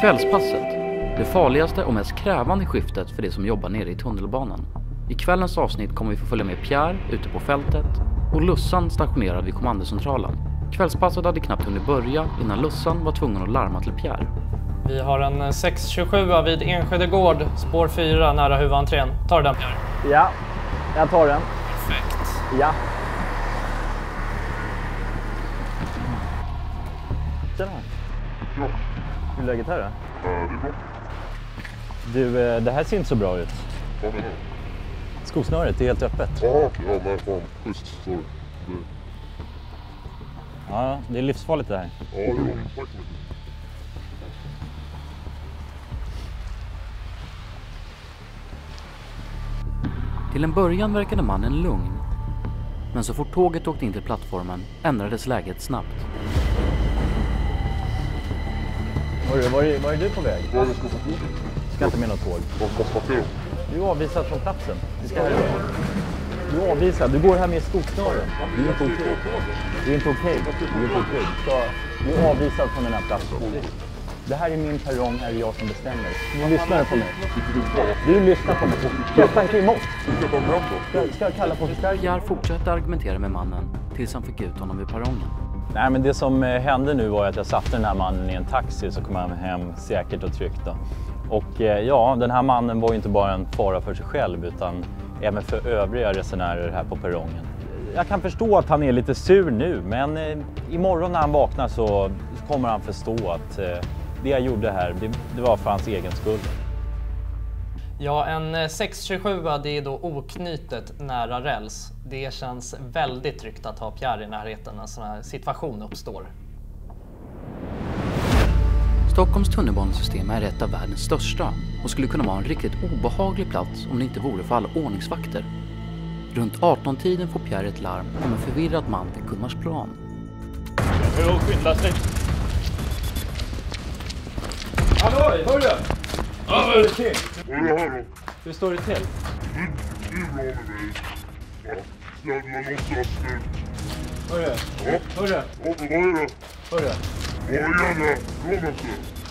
Kvällspasset. Det farligaste och mest krävande skiftet för de som jobbar nere i tunnelbanan. I kvällens avsnitt kommer vi få följa med Pierre ute på fältet och Lussan stationerad vid kommandocentralen. Kvällspasset hade knappt hunnit börja innan Lussan var tvungen att larma till Pierre. Vi har en 627 vid Enskede gård, spår 4 nära huvudentrén. Tar den Pierre. Ja, jag tar den. Perfekt. Ja. Tjena. Hur är läget här då? Ja, det är bra. Du, eh, det här ser inte så bra ut. Vad menar du? Skosnöret är helt öppet. Ja, okej. Ja, men fan. Schysst. Sorry. Det, Ja, det är livsfarligt det här. ja, det var tack så mycket. Till en början verkade mannen lugn. Men så fort tåget åkte in till plattformen ändrades läget snabbt. Hörru, var är, var är du på väg? Det ska inte med något tåg. Du är avvisad från platsen. Vi ska härifrån. Du är avvisad. Du går här med skosnören. Det är inte okej. Det är inte okej. Det är inte okej. Du är avvisad från den här platsen. Det här är min perrong, här är jag som bestämmer. Du lyssnar på mig. Du lyssnar på mig. Ska jag tanka emot? Ska jag jag kalla på förstärkning? Pierre fortsatte argumentera med mannen tills han fick ut honom ur perrongen. Nej, men det som eh, hände nu var att jag satte den här mannen i en taxi så kom han hem säkert och tryggt. Då. Och eh, ja, den här mannen var ju inte bara en fara för sig själv utan även för övriga resenärer här på perrongen. Jag kan förstå att han är lite sur nu, men eh, imorgon när han vaknar så kommer han förstå att eh, det jag gjorde här, det, det var för hans egen skull. Ja, en eh, 627 det är då oknytet nära räls. Det känns väldigt tryggt att ha Pierre i närheten när en sån här situation uppstår. Stockholms tunnelbanesystem är ett av världens största och skulle kunna vara en riktigt obehaglig plats om det inte vore för alla ordningsvakter. Runt 18-tiden får Pierre ett larm om en förvirrad man vid Gullmarsplan. får skynda sig. Halloj, hörru! Vad är det här då? Hur står det till? Det, är bra med mig. Ja. Jävla låtsasnut. Hörru, Ja. hörru, Ja, vad är det? hörru. Vad är det? Bra med.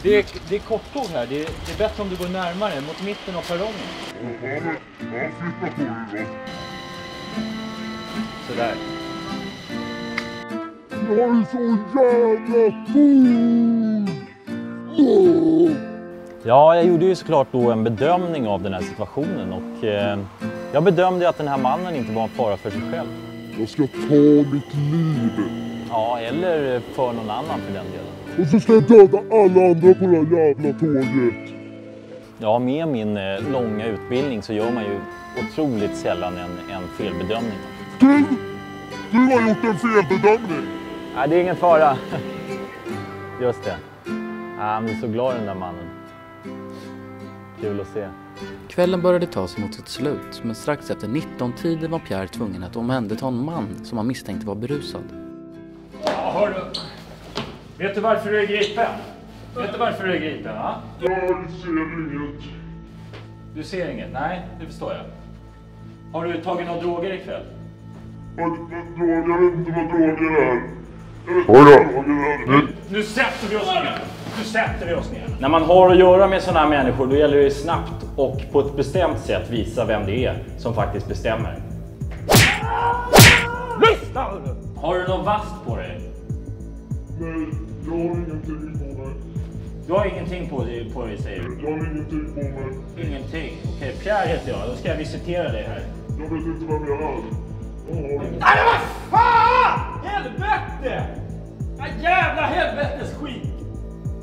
Det är, det är korttåg här. Det är, det är bättre om du går närmare, mot mitten av perrongen. Ja, men Jag flyttar på dig då. Sådär. Jag är så jävla full! Oh! Ja, jag gjorde ju såklart då en bedömning av den här situationen och eh, jag bedömde att den här mannen inte var en fara för sig själv. Jag ska ta mitt liv. Ja, eller för någon annan för den delen. Och så ska jag döda alla andra på det här jävla tåget. Ja, med min eh, långa utbildning så gör man ju otroligt sällan en, en felbedömning. Du! Du har gjort en felbedömning. Nej, det är ingen fara. Just det. Han är så glad den där mannen. Kul att se. Kvällen började ta sig mot sitt slut, men strax efter 19-tiden var Pierre tvungen att omhänderta en man som han misstänkte var berusad. Ja, hörru. Vet du varför du är gripen? Vet du varför du är gripen? Va? Jag ser inget. Du ser inget? Nej, det förstår jag. Har du tagit några droger ikväll? Jag vet inte vad droger är. Jag vet inte vad droger är. Nu sätter vi oss ner! Nu sätter vi oss ner! När man har att göra med sådana här människor då gäller det snabbt och på ett bestämt sätt visa vem det är som faktiskt bestämmer. Lyssna! Har du någon vast på dig? Nej, jag har ingenting på mig. Du har ingenting på dig, på dig säger du? Jag har ingenting på mig. Ingenting? Okej, Pierre heter jag. Då ska jag visitera dig här. Jag vet inte vem jag är. Nej men vad fan! Helvete! Jävla helvetes skit!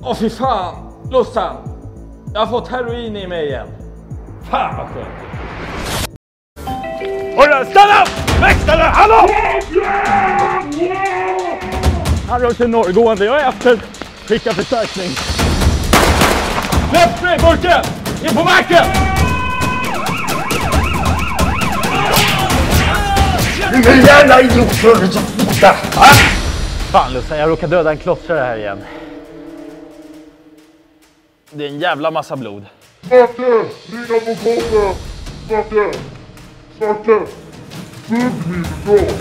Åh fy fan! Lussan! Jag har fått heroin i mig igen. Fan vad skönt! Hörru, stanna upp! Växla nu! Hallå! Han rör sig norrgående. Jag är efter. Skicka förstärkning. Släpp mig burken! In på marken! Din jävla idiot! Fan Lussan, jag råkade döda en klottrare här igen. Det är en jävla massa blod. Svarte! Ring advokaten! Svarte! Svarte! Hugg min rad!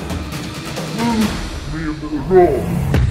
Hugg min rad!